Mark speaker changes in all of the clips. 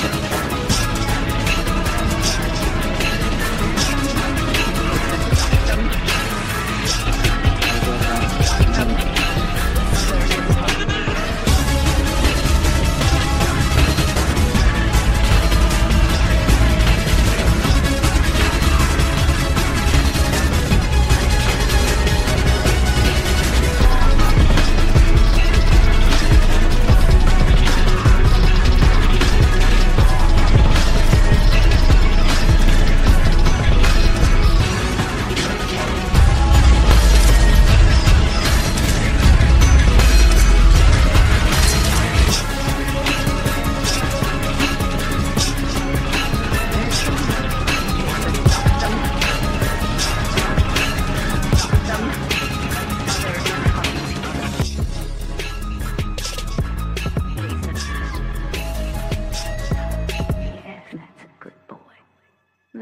Speaker 1: Yes,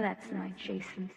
Speaker 1: that's my Jason